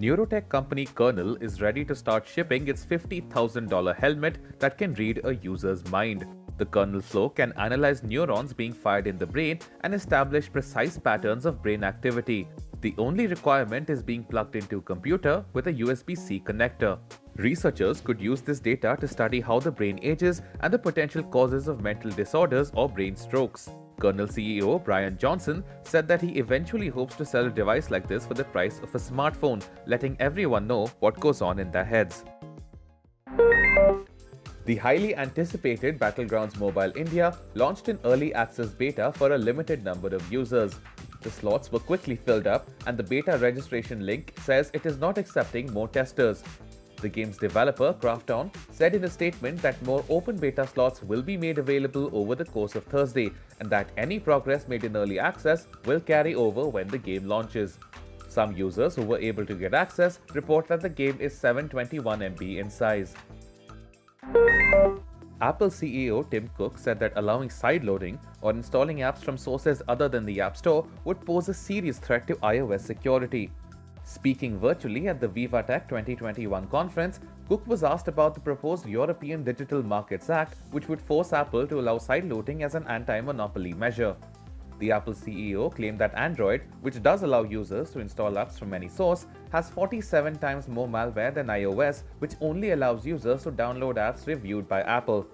Neurotech company Kernel is ready to start shipping its $50,000 helmet that can read a user's mind. The kernel flow can analyze neurons being fired in the brain and establish precise patterns of brain activity. The only requirement is being plugged into a computer with a USB-C connector. Researchers could use this data to study how the brain ages and the potential causes of mental disorders or brain strokes. Kernel CEO Bryan Johnson said that he eventually hopes to sell a device like this for the price of a smartphone, letting everyone know what goes on in their heads. The highly anticipated Battlegrounds Mobile India launched in early access beta for a limited number of users. The slots were quickly filled up and the beta registration link says it is not accepting more testers. The game's developer, Krafton, said in a statement that more open beta slots will be made available over the course of Thursday and that any progress made in early access will carry over when the game launches. Some users who were able to get access report that the game is 721 MB in size. Apple CEO Tim Cook said that allowing sideloading or installing apps from sources other than the App Store would pose a serious threat to iOS security. Speaking virtually at the VivaTech 2021 conference, Cook was asked about the proposed European Digital Markets Act, which would force Apple to allow sideloading as an anti-monopoly measure. The Apple CEO claimed that Android, which does allow users to install apps from any source, has 47 times more malware than iOS, which only allows users to download apps reviewed by Apple.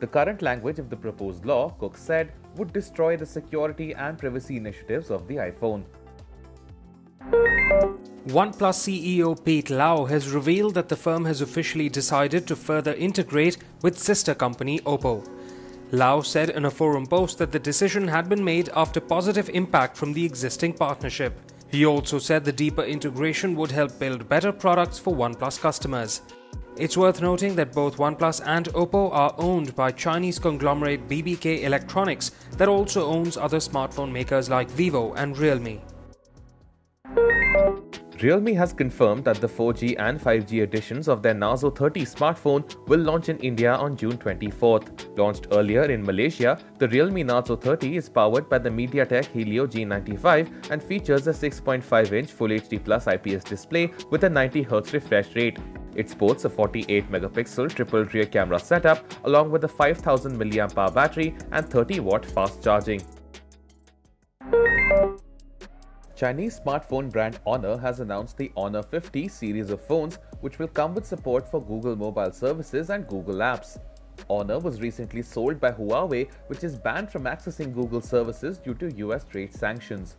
The current language of the proposed law, Cook said, would destroy the security and privacy initiatives of the iPhone. OnePlus CEO Pete Lau has revealed that the firm has officially decided to further integrate with sister company Oppo. Lau said in a forum post that the decision had been made after positive impact from the existing partnership. He also said the deeper integration would help build better products for OnePlus customers. It's worth noting that both OnePlus and Oppo are owned by Chinese conglomerate BBK Electronics that also owns other smartphone makers like Vivo and Realme. Realme has confirmed that the 4G and 5G editions of their Narzo 30 smartphone will launch in India on June 24th. Launched earlier in Malaysia, the Realme Narzo 30 is powered by the MediaTek Helio G95 and features a 6.5-inch Full HD Plus IPS display with a 90Hz refresh rate. It sports a 48 megapixel triple rear camera setup along with a 5000 mAh battery and 30 watt fast charging. Chinese smartphone brand Honor has announced the Honor 50 series of phones which will come with support for Google Mobile Services and Google Apps. Honor was recently sold by Huawei which is banned from accessing Google services due to US trade sanctions.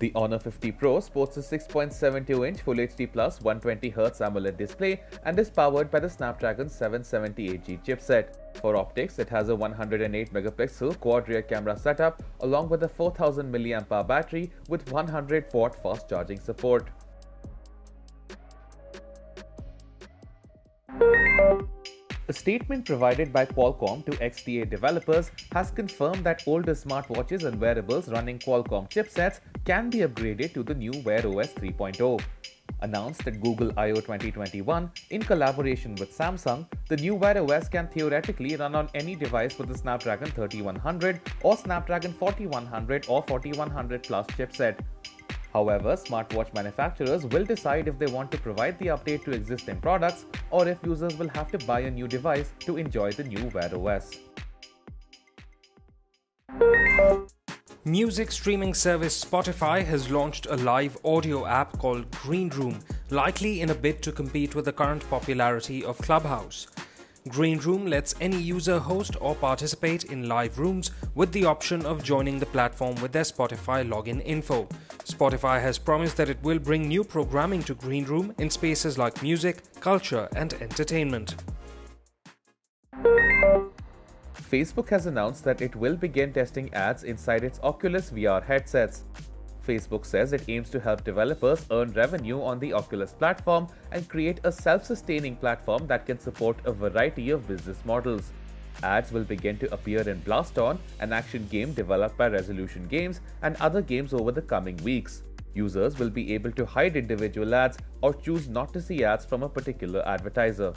The Honor 50 Pro sports a 6.72-inch Full HD Plus 120Hz AMOLED display and is powered by the Snapdragon 778G chipset. For optics, it has a 108-megapixel quad-rear camera setup along with a 4000 mAh battery with 100-watt fast charging support. A statement provided by Qualcomm to XDA developers has confirmed that older smartwatches and wearables running Qualcomm chipsets can be upgraded to the new Wear OS 3.0. Announced at Google I/O 2021 in collaboration with Samsung, the new Wear OS can theoretically run on any device with the Snapdragon 3100 or Snapdragon 4100 or 4100 Plus chipset. However, smartwatch manufacturers will decide if they want to provide the update to existing products or if users will have to buy a new device to enjoy the new Wear OS. Music streaming service Spotify has launched a live audio app called Green Room, likely in a bid to compete with the current popularity of Clubhouse. Green Room lets any user host or participate in live rooms with the option of joining the platform with their Spotify login info. Spotify has promised that it will bring new programming to Green Room in spaces like music, culture, and entertainment. Facebook has announced that it will begin testing ads inside its Oculus VR headsets. Facebook says it aims to help developers earn revenue on the Oculus platform and create a self-sustaining platform that can support a variety of business models. Ads will begin to appear in Blaston, an action game developed by Resolution Games, and other games over the coming weeks. Users will be able to hide individual ads or choose not to see ads from a particular advertiser.